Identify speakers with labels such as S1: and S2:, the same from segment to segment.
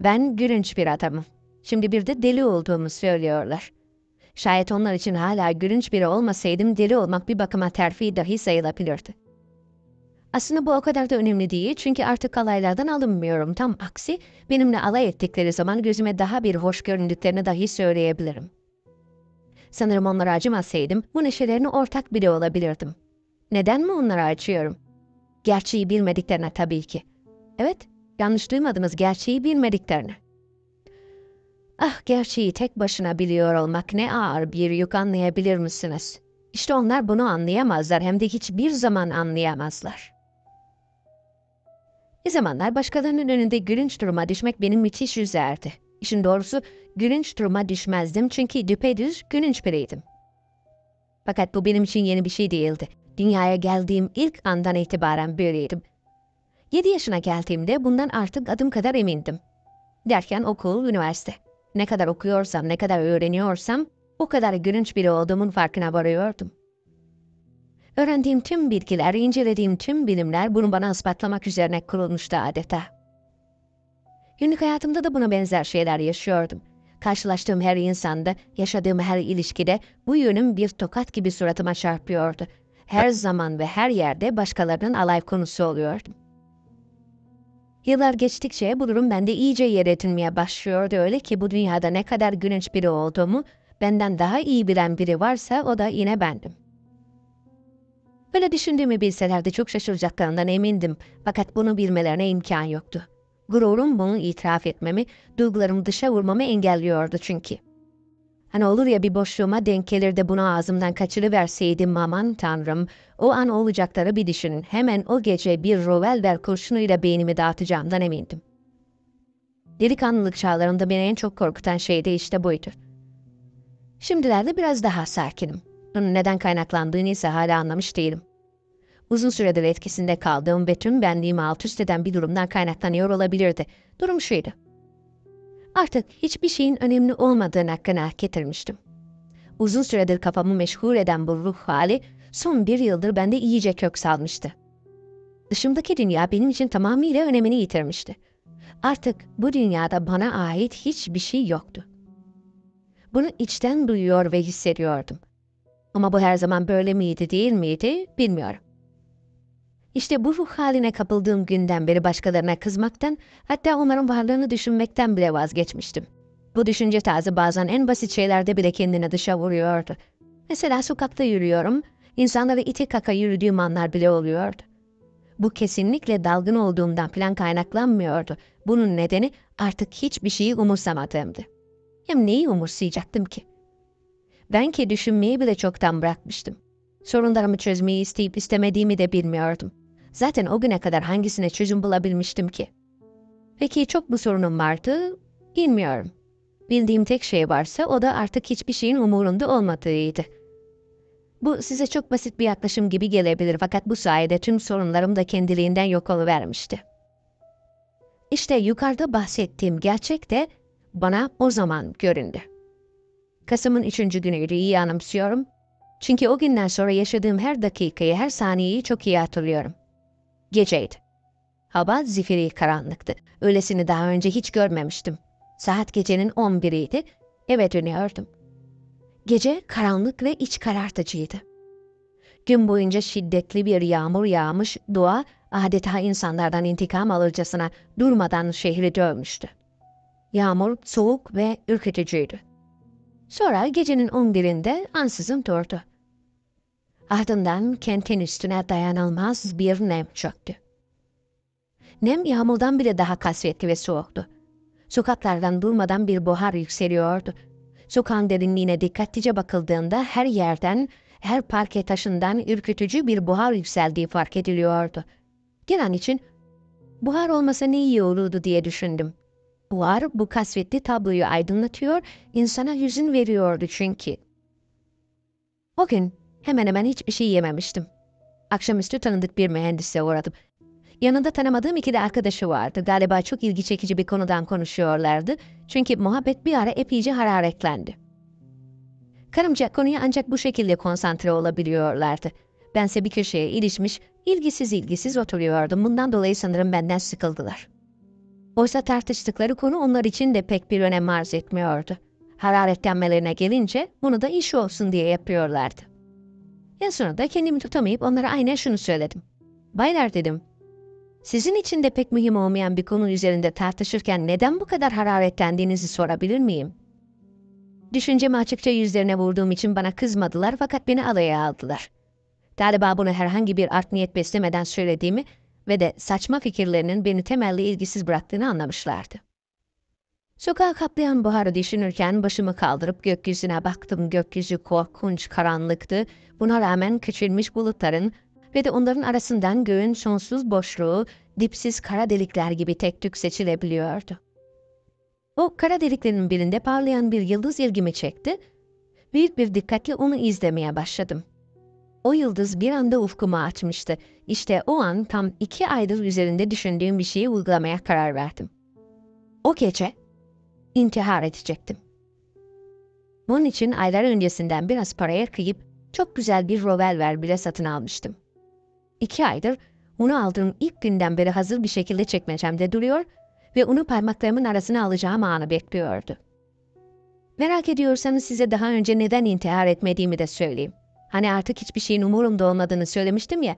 S1: Ben gülünç bir adamım. Şimdi bir de deli olduğumu söylüyorlar. Şayet onlar için hala gülünç biri olmasaydım deli olmak bir bakıma terfi dahi sayılabilirdi. Aslında bu o kadar da önemli değil çünkü artık alaylardan alınmıyorum. Tam aksi benimle alay ettikleri zaman gözüme daha bir hoş göründüklerini dahi söyleyebilirim. Sanırım onlara acımasaydım bu neşelerine ortak biri olabilirdim. Neden mi onlara acıyorum? Gerçeği bilmediklerine tabii ki. Evet, yanlış duymadınız gerçeği bilmediklerine. Ah gerçeği tek başına biliyor olmak ne ağır bir yük anlayabilir misiniz? İşte onlar bunu anlayamazlar hem de hiçbir zaman anlayamazlar. Bir zamanlar başkalarının önünde gülünç duruma düşmek benim müthiş üzerdi. İşin doğrusu gülünç duruma düşmezdim çünkü düpedüz gülünç biriydim. Fakat bu benim için yeni bir şey değildi. Dünyaya geldiğim ilk andan itibaren böyleydim. Yedi yaşına geldiğimde bundan artık adım kadar emindim. Derken okul, üniversite. Ne kadar okuyorsam, ne kadar öğreniyorsam o kadar gülünç biri olduğumun farkına varıyordum. Öğrendiğim tüm bilgiler, incelediğim tüm bilimler bunu bana ispatlamak üzerine kurulmuştu adeta. Günlük hayatımda da buna benzer şeyler yaşıyordum. Karşılaştığım her insanda, yaşadığım her ilişkide bu yönüm bir tokat gibi suratıma çarpıyordu. Her zaman ve her yerde başkalarının alay konusu oluyordum. Yıllar geçtikçe bu durum bende iyice yer edinmeye başlıyordu öyle ki bu dünyada ne kadar gülünç biri olduğumu benden daha iyi bilen biri varsa o da yine bendim. Böyle düşündüğümü bilselerdi çok şaşıracaklarından emindim fakat bunu bilmelerine imkan yoktu. Gururum bunu itiraf etmemi, duygularımı dışa vurmamı engelliyordu çünkü. Hani olur ya bir boşluğuma denk gelir de bunu ağzımdan kaçırıverseydim aman tanrım, o an olacakları bir düşünün. Hemen o gece bir Rovelver kurşunuyla beynimi dağıtacağımdan emindim. Delikanlılık çağlarımda beni en çok korkutan şey de işte buydu. Şimdilerde biraz daha sakinim. Bunun neden kaynaklandığını ise hala anlamış değilim. Uzun süredir etkisinde kaldığım ve tüm benliğimi alt üst eden bir durumdan kaynaklanıyor olabilirdi. Durum şuydu. Artık hiçbir şeyin önemli olmadığına kanaat getirmiştim. Uzun süredir kafamı meşgul eden bu ruh hali son bir yıldır bende iyice kök salmıştı. Dışımdaki dünya benim için tamamıyla önemini yitirmişti. Artık bu dünyada bana ait hiçbir şey yoktu. Bunu içten duyuyor ve hissediyordum. Ama bu her zaman böyle miydi değil miydi bilmiyorum. İşte bu ruh haline kapıldığım günden beri başkalarına kızmaktan, hatta onların varlığını düşünmekten bile vazgeçmiştim. Bu düşünce tarzı bazen en basit şeylerde bile kendini dışa vuruyordu. Mesela sokakta yürüyorum, insanlara iti kaka yürüdüğüm anlar bile oluyordu. Bu kesinlikle dalgın olduğumdan falan kaynaklanmıyordu. Bunun nedeni artık hiçbir şeyi umursamadığımdı. Hem neyi umursayacaktım ki? Ben ki düşünmeyi bile çoktan bırakmıştım. Sorunlarımı çözmeyi isteyip istemediğimi de bilmiyordum. Zaten o güne kadar hangisine çözüm bulabilmiştim ki? Peki çok mu sorunum vardı? Bilmiyorum. Bildiğim tek şey varsa o da artık hiçbir şeyin umurunda olmadığıydı. Bu size çok basit bir yaklaşım gibi gelebilir fakat bu sayede tüm sorunlarım da kendiliğinden yok oluvermişti. İşte yukarıda bahsettiğim gerçek de bana o zaman göründü. Kasım'ın üçüncü günüydü iyi anımsıyorum. Çünkü o günden sonra yaşadığım her dakikayı, her saniyeyi çok iyi hatırlıyorum. Geceydi. Hava zifiri karanlıktı. Öylesini daha önce hiç görmemiştim. Saat gecenin on biriydi. Eve dönüyordum. Gece karanlık ve iç karartıcıydı. Gün boyunca şiddetli bir yağmur yağmış, doğa adeta insanlardan intikam alırcasına durmadan şehri dövmüştü. Yağmur soğuk ve ürkütücüydü. Sonra gecenin on birinde ansızın durdu. Ardından kentin üstüne dayanılmaz bir nem çöktü. Nem yağmurdan bile daha kasvetli ve soğuktu. Sokaklardan durmadan bir buhar yükseliyordu. Sokağın derinliğine dikkatlice bakıldığında her yerden, her parke taşından ürkütücü bir buhar yükseldiği fark ediliyordu. Gelen için buhar olmasa ne iyi olurdu diye düşündüm. Buhar bu kasvetli tabloyu aydınlatıyor, insana yüzün veriyordu çünkü. O gün hemen hemen hiçbir şey yememiştim. Akşamüstü tanıdık bir mühendise uğradım. Yanında tanımadığım iki de arkadaşı vardı. Galiba çok ilgi çekici bir konudan konuşuyorlardı. Çünkü muhabbet bir ara epeyce hararetlendi. Karımca konuya ancak bu şekilde konsantre olabiliyorlardı. Bense bir köşeye ilişmiş, ilgisiz ilgisiz oturuyordum. Bundan dolayı sanırım benden sıkıldılar. Oysa tartıştıkları konu onlar için de pek bir önem arz etmiyordu. Hararetlenmelerine gelince bunu da iş olsun diye yapıyorlardı. En sonunda kendimi tutamayıp onlara aynen şunu söyledim. Baylar dedim, sizin için de pek mühim olmayan bir konu üzerinde tartışırken neden bu kadar hararetlendiğinizi sorabilir miyim? Düşüncemi açıkça yüzlerine vurduğum için bana kızmadılar fakat beni alaya aldılar. Galiba bunu herhangi bir art niyet beslemeden söylediğimi ve de saçma fikirlerinin beni temelli ilgisiz bıraktığını anlamışlardı. Sokağı kaplayan buharı düşünürken başımı kaldırıp gökyüzüne baktım. Gökyüzü korkunç karanlıktı. Buna rağmen küçülmüş bulutların ve de onların arasından göğün sonsuz boşluğu, dipsiz kara delikler gibi tek tük seçilebiliyordu. O kara deliklerin birinde parlayan bir yıldız ilgimi çekti. Büyük bir dikkatle onu izlemeye başladım. O yıldız bir anda ufkumu açmıştı. İşte o an tam iki aydır üzerinde düşündüğüm bir şeyi uygulamaya karar verdim. O gece intihar edecektim. Bunun için aylar öncesinden biraz paraya kıyıp çok güzel bir revolver bile satın almıştım. İki aydır onu aldığım ilk günden beri hazır bir şekilde çekmecemde duruyor ve onu parmaklarımın arasına alacağım anı bekliyordu. Merak ediyorsanız size daha önce neden intihar etmediğimi de söyleyeyim. Hani artık hiçbir şeyin umurumda olmadığını söylemiştim ya.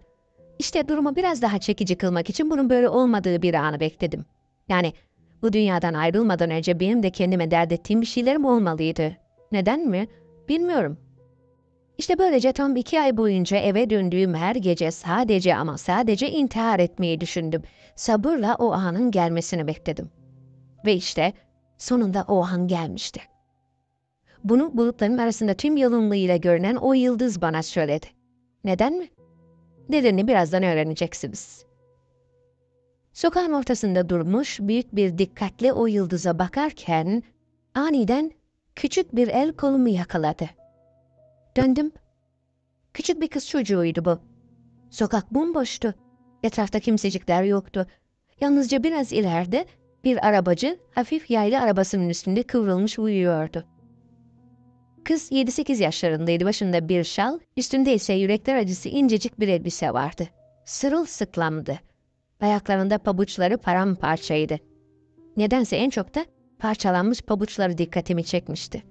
S1: İşte durumu biraz daha çekici kılmak için bunun böyle olmadığı bir anı bekledim. Yani bu dünyadan ayrılmadan önce benim de kendime dert ettiğim bir şeylerim olmalıydı. Neden mi? Bilmiyorum. İşte böylece tam iki ay boyunca eve döndüğüm her gece sadece ama sadece intihar etmeyi düşündüm. Sabırla o anın gelmesini bekledim. Ve işte sonunda o an gelmişti. Bunu bulutların arasında tüm yalınlığıyla görünen o yıldız bana söyledi. Neden mi? Nedenini birazdan öğreneceksiniz. Sokağın ortasında durmuş büyük bir dikkatle o yıldıza bakarken aniden küçük bir el kolumu yakaladı. Döndüm. Küçük bir kız çocuğuydu bu. Sokak bomboştu. Etrafta kimsecikler yoktu. Yalnızca biraz ileride bir arabacı hafif yaylı arabasının üstünde kıvrılmış uyuyordu. Kız 7-8 yaşlarındaydı. Başında bir şal, üstünde ise yürekler acısı incecik bir elbise vardı. Sırılsıklamdı. Ayaklarında pabuçları paramparçaydı. Nedense en çok da parçalanmış pabuçları dikkatimi çekmişti.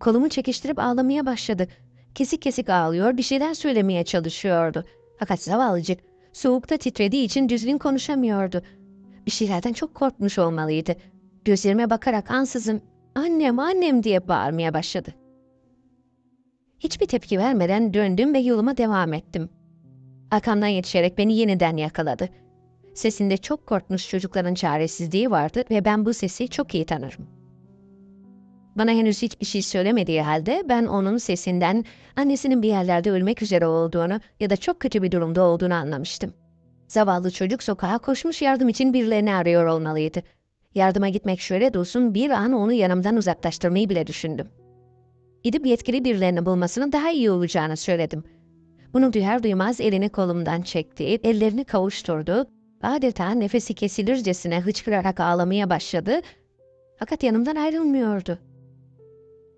S1: Kolumu çekiştirip ağlamaya başladı. Kesik kesik ağlıyor, bir şeyler söylemeye çalışıyordu. Fakat zavallıcık soğukta titrediği için düzgün konuşamıyordu. Bir şeylerden çok korkmuş olmalıydı. Gözlerime bakarak ansızın annem annem diye bağırmaya başladı. Hiçbir tepki vermeden döndüm ve yoluma devam ettim. Arkamdan yetişerek beni yeniden yakaladı. Sesinde çok korkmuş çocukların çaresizliği vardı ve ben bu sesi çok iyi tanırım. Bana henüz hiçbir şey söylemediği halde ben onun sesinden annesinin bir yerlerde ölmek üzere olduğunu ya da çok kötü bir durumda olduğunu anlamıştım. Zavallı çocuk sokağa koşmuş yardım için birilerini arıyor olmalıydı. Yardıma gitmek şöyle dursun bir an onu yanımdan uzaklaştırmayı bile düşündüm. Gidip yetkili birilerini bulmasının daha iyi olacağını söyledim. Bunu duyar duymaz elini kolumdan çekti, ellerini kavuşturdu, adeta nefesi kesilircesine hıçkırarak ağlamaya başladı fakat yanımdan ayrılmıyordu.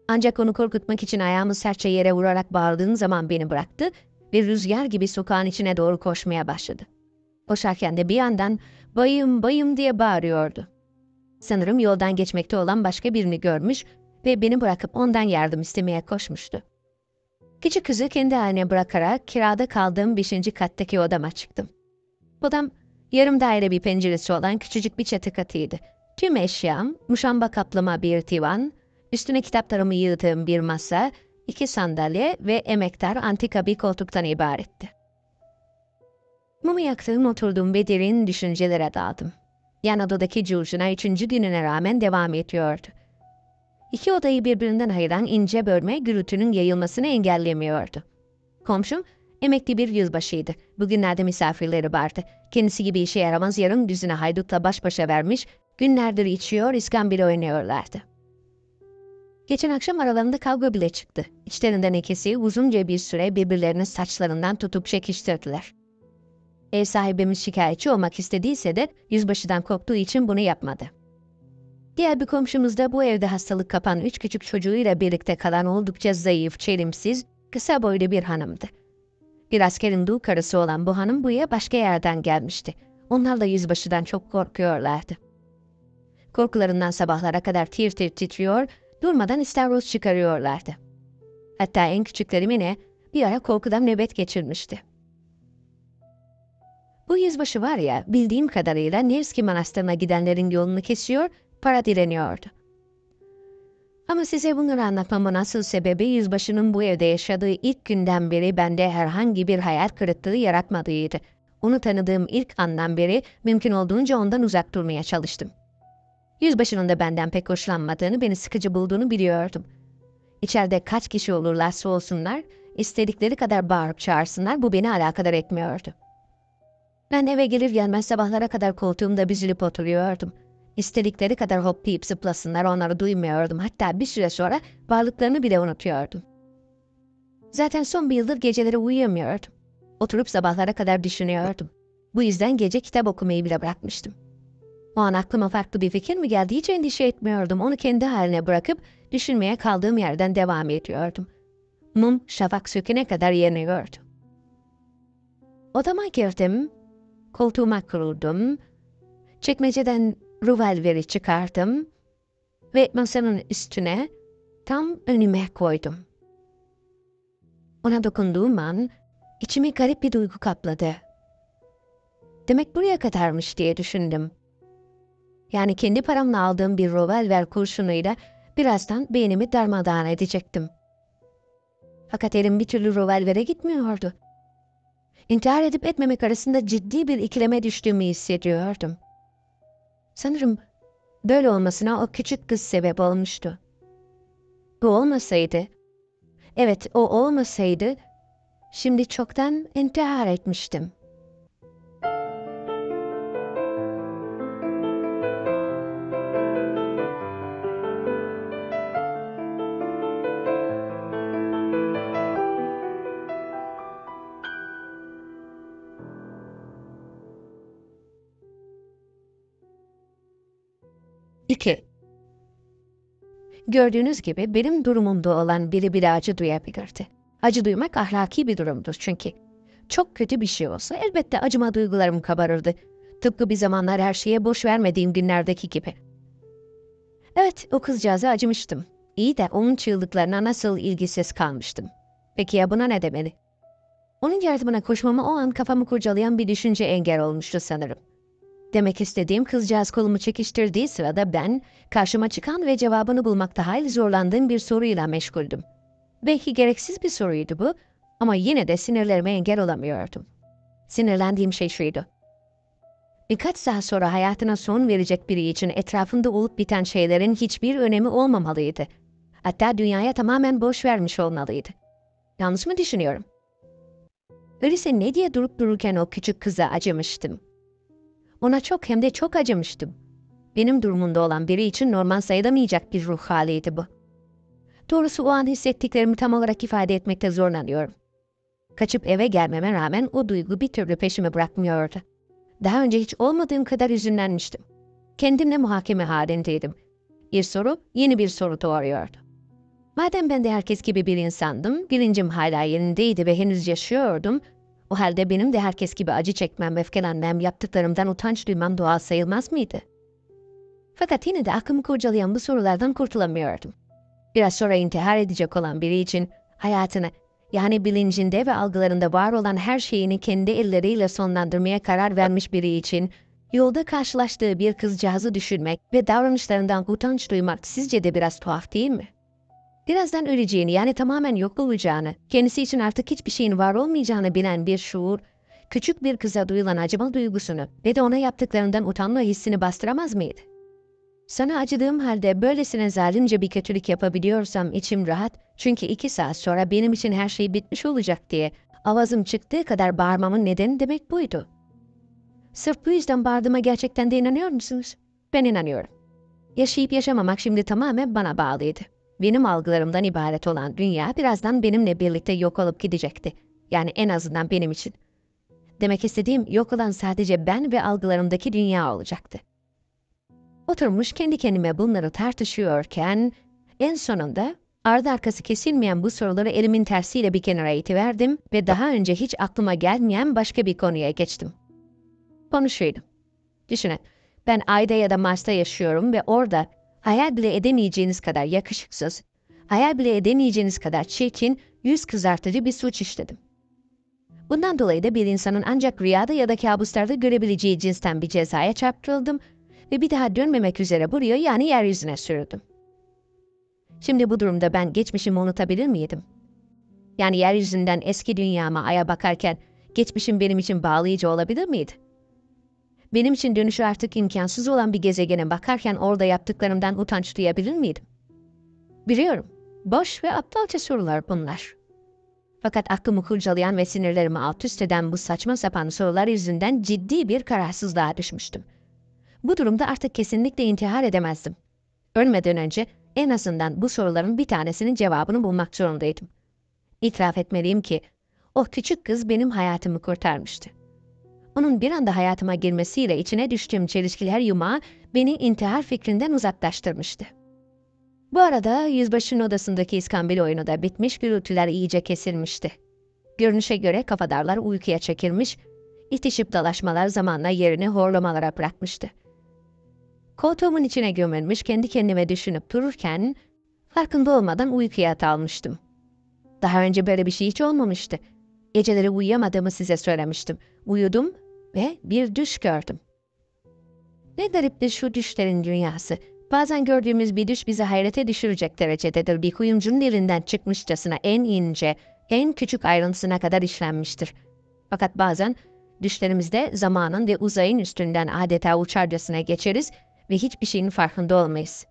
S1: Ancak onu korkutmak için ayağımı sertçe yere vurarak bağırdığım zaman beni bıraktı ve rüzgar gibi sokağın içine doğru koşmaya başladı. Koşarken de bir yandan bayım bayım diye bağırıyordu. Sanırım yoldan geçmekte olan başka birini görmüş ve beni bırakıp ondan yardım istemeye koşmuştu. Küçük kızı kendi haline bırakarak kirada kaldığım beşinci kattaki odama çıktım. Odam yarım daire bir penceresi olan küçücük bir çatı katıydı. Tüm eşyam, muşamba kaplama bir divan, üstüne kitaplarımı yığdığım bir masa, iki sandalye ve emektar antika bir koltuktan ibaretti. Mumu yaktığım oturduğum ve derin düşüncelere daldım. Yan odadaki curcuna üçüncü gününe rağmen devam ediyordu. İki odayı birbirinden ayıran ince bölme gürültünün yayılmasını engellemiyordu. Komşum emekli bir yüzbaşıydı. Bugünlerde misafirleri vardı. Kendisi gibi işe yaramaz yarım düzine haydutla baş başa vermiş, günlerdir içiyor, iskambil oynuyorlardı. Geçen akşam aralarında kavga bile çıktı. İçlerinden ikisi uzunca bir süre birbirlerinin saçlarından tutup çekiştirdiler. Ev sahibimiz şikayetçi olmak istediyse de yüzbaşıdan korktuğu için bunu yapmadı. Diğer bir komşumuz da bu evde hastalık kapan üç küçük çocuğuyla birlikte kalan oldukça zayıf, çelimsiz, kısa boylu bir hanımdı. Bir askerin dul karısı olan bu hanım buraya başka yerden gelmişti. Onlar da yüzbaşıdan çok korkuyorlardı. korkularından sabahlara kadar tir tir titriyor, durmadan istavroz çıkarıyorlardı. Hatta en küçüklerim yine bir ara korkudan nöbet geçirmişti. Bu yüzbaşı var ya, bildiğim kadarıyla Nevski Manastırı'na gidenlerin yolunu kesiyor, para dileniyordu. Ama size bunları anlatmamın asıl sebebi yüzbaşının bu evde yaşadığı ilk günden beri bende herhangi bir hayal kırıklığı yaratmadığıydı. Onu tanıdığım ilk andan beri mümkün olduğunca ondan uzak durmaya çalıştım. Yüzbaşının da benden pek hoşlanmadığını, beni sıkıcı bulduğunu biliyordum. İçeride kaç kişi olurlarsa olsunlar, istedikleri kadar bağırıp çağırsınlar, bu beni alakadar etmiyordu. Ben eve gelir gelmez sabahlara kadar koltuğumda büzülüp oturuyordum. İstedikleri kadar hoplayıp zıplasınlar onları duymuyordum. Hatta bir süre sonra varlıklarını bile unutuyordum. Zaten son bir yıldır geceleri uyuyamıyordum. Oturup sabahlara kadar düşünüyordum. Bu yüzden gece kitap okumayı bile bırakmıştım. O an aklıma farklı bir fikir mi geldi hiç endişe etmiyordum. Onu kendi haline bırakıp düşünmeye kaldığım yerden devam ediyordum. Mum şafak sökene kadar yanıyordu. Odama girdim, koltuğuma kuruldum, çekmeceden revolveri çıkardım ve masanın üstüne tam önüme koydum. Ona dokunduğum an içimi garip bir duygu kapladı. Demek buraya kadarmış diye düşündüm. Yani kendi paramla aldığım bir revolver kurşunuyla birazdan beynimi darmadağın edecektim. Fakat elim bir türlü revolvere gitmiyordu. İntihar edip etmemek arasında ciddi bir ikileme düştüğümü hissediyordum. Sanırım böyle olmasına o küçük kız sebep olmuştu. Bu olmasaydı, evet o olmasaydı, şimdi çoktan intihar etmiştim. İki. Gördüğünüz gibi benim durumumda olan biri bile acı duyabilirdi. Acı duymak ahlaki bir durumdur çünkü. Çok kötü bir şey olsa elbette acıma duygularım kabarırdı. Tıpkı bir zamanlar her şeye boş vermediğim günlerdeki gibi. Evet, o kızcağıza acımıştım. İyi de onun çığlıklarına nasıl ilgisiz kalmıştım. Peki ya buna ne demeli? Onun yardımına koşmama o an kafamı kurcalayan bir düşünce engel olmuştu sanırım. Demek istediğim kızcağız kolumu çekiştirdiği sırada ben, karşıma çıkan ve cevabını bulmakta hayli zorlandığım bir soruyla meşguldüm. Belki gereksiz bir soruydu bu ama yine de sinirlerime engel olamıyordum. Sinirlendiğim şey şuydu. Birkaç saat sonra hayatına son verecek biri için etrafında olup biten şeylerin hiçbir önemi olmamalıydı. Hatta dünyaya tamamen boş vermiş olmalıydı. Yanlış mı düşünüyorum? Öyleyse ne diye durup dururken o küçük kıza acımıştım. Ona çok hem de çok acımıştım. Benim durumunda olan biri için normal sayılamayacak bir ruh haliydi bu. Doğrusu o an hissettiklerimi tam olarak ifade etmekte zorlanıyorum. Kaçıp eve gelmeme rağmen o duygu bir türlü peşimi bırakmıyordu. Daha önce hiç olmadığım kadar üzünlenmiştim. Kendimle muhakeme halindeydim. Bir soru yeni bir soru doğuruyordu. Madem ben de herkes gibi bir insandım, bilincim hala yerindeydi ve henüz yaşıyordum, o halde benim de herkes gibi acı çekmem, öfkelenmem, yaptıklarımdan utanç duymam doğal sayılmaz mıydı? Fakat yine de aklımı kurcalayan bu sorulardan kurtulamıyordum. Biraz sonra intihar edecek olan biri için hayatını, yani bilincinde ve algılarında var olan her şeyini kendi elleriyle sonlandırmaya karar vermiş biri için yolda karşılaştığı bir kızcağızı düşünmek ve davranışlarından utanç duymak sizce de biraz tuhaf değil mi? Birazdan öleceğini yani tamamen yok olacağını, kendisi için artık hiçbir şeyin var olmayacağını bilen bir şuur, küçük bir kıza duyulan acıma duygusunu ve de ona yaptıklarından utanma hissini bastıramaz mıydı? Sana acıdığım halde böylesine zalimce bir kötülük yapabiliyorsam içim rahat çünkü iki saat sonra benim için her şey bitmiş olacak diye avazım çıktığı kadar bağırmamın nedeni demek buydu. Sırf bu yüzden bağırdığıma gerçekten de inanıyor musunuz? Ben inanıyorum. Yaşayıp yaşamamak şimdi tamamen bana bağlıydı. Benim algılarımdan ibaret olan dünya birazdan benimle birlikte yok olup gidecekti. Yani en azından benim için. Demek istediğim yok olan sadece ben ve algılarımdaki dünya olacaktı. Oturmuş kendi kendime bunları tartışıyorken en sonunda ardı arkası kesilmeyen bu soruları elimin tersiyle bir kenara itiverdim ve daha önce hiç aklıma gelmeyen başka bir konuya geçtim. Konu şuydu. Düşünün, Ben Ay'da ya da Mars'ta yaşıyorum ve orada hayal bile edemeyeceğiniz kadar yakışıksız, hayal bile edemeyeceğiniz kadar çirkin, yüz kızartıcı bir suç işledim. Bundan dolayı da bir insanın ancak rüyada ya da kabuslarda görebileceği cinsten bir cezaya çarptırıldım ve bir daha dönmemek üzere buraya yani yeryüzüne sürdüm. Şimdi bu durumda ben geçmişimi unutabilir miydim? Yani yeryüzünden eski dünyama aya bakarken geçmişim benim için bağlayıcı olabilir miydi? Benim için dönüşü artık imkansız olan bir gezegene bakarken orada yaptıklarımdan utanç duyabilir miydim? Biliyorum. Boş ve aptalca sorular bunlar. Fakat aklımı kurcalayan ve sinirlerimi alt üst eden bu saçma sapan sorular yüzünden ciddi bir kararsızlığa düşmüştüm. Bu durumda artık kesinlikle intihar edemezdim. Ölmeden önce en azından bu soruların bir tanesinin cevabını bulmak zorundaydım. İtiraf etmeliyim ki o küçük kız benim hayatımı kurtarmıştı. Onun bir anda hayatıma girmesiyle içine düştüğüm çelişkiler yumağı beni intihar fikrinden uzaklaştırmıştı. Bu arada yüzbaşının odasındaki iskambil oyunu da bitmiş, gürültüler iyice kesilmişti. Görünüşe göre kafadarlar uykuya çekilmiş, itişip dalaşmalar zamanla yerini horlamalara bırakmıştı. Koltuğumun içine gömülmüş kendi kendime düşünüp dururken farkında olmadan uykuya dalmıştım. Daha önce böyle bir şey hiç olmamıştı. Geceleri uyuyamadığımı size söylemiştim. Uyudum ve bir düş gördüm. Ne gariptir şu düşlerin dünyası. Bazen gördüğümüz bir düş bizi hayrete düşürecek derecededir. Bir kuyumcunun elinden çıkmışçasına en ince, en küçük ayrıntısına kadar işlenmiştir. Fakat bazen düşlerimizde zamanın ve uzayın üstünden adeta uçarcasına geçeriz ve hiçbir şeyin farkında olmayız.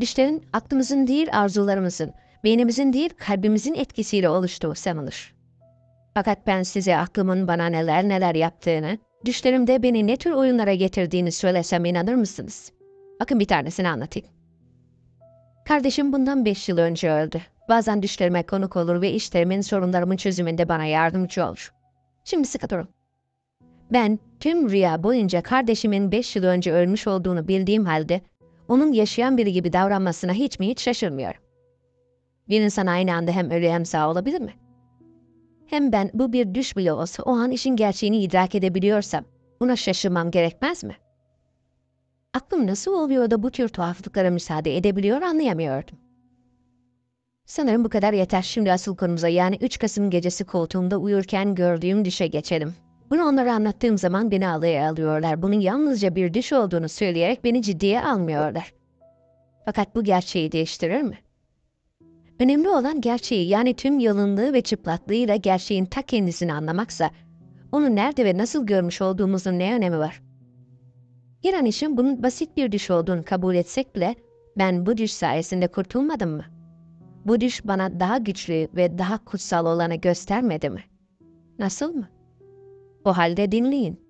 S1: Düşlerin aklımızın değil arzularımızın, beynimizin değil kalbimizin etkisiyle oluştuğu sanılır. Fakat ben size aklımın bana neler neler yaptığını, düşlerimde beni ne tür oyunlara getirdiğini söylesem inanır mısınız? Bakın bir tanesini anlatayım. Kardeşim bundan beş yıl önce öldü. Bazen düşlerime konuk olur ve işlerimin sorunlarımın çözümünde bana yardımcı olur. Şimdi sıkı durun. Ben tüm rüya boyunca kardeşimin beş yıl önce ölmüş olduğunu bildiğim halde onun yaşayan biri gibi davranmasına hiç mi hiç şaşırmıyorum. Bir insan aynı anda hem ölü hem sağ olabilir mi? Hem ben bu bir düş bile olsa o an işin gerçeğini idrak edebiliyorsam buna şaşırmam gerekmez mi? Aklım nasıl oluyor da bu tür tuhaflıklara müsaade edebiliyor anlayamıyordum. Sanırım bu kadar yeter. Şimdi asıl konumuza yani 3 Kasım gecesi koltuğumda uyurken gördüğüm düşe geçelim. Bunu onlara anlattığım zaman beni alaya alıyorlar. Bunun yalnızca bir düş olduğunu söyleyerek beni ciddiye almıyorlar. Fakat bu gerçeği değiştirir mi? Önemli olan gerçeği yani tüm yalınlığı ve çıplaklığıyla gerçeğin ta kendisini anlamaksa, onu nerede ve nasıl görmüş olduğumuzun ne önemi var? Bir an için bunun basit bir düş olduğunu kabul etsek bile, ben bu düş sayesinde kurtulmadım mı? Bu düş bana daha güçlü ve daha kutsal olanı göstermedi mi? Nasıl mı? O halde dinleyin.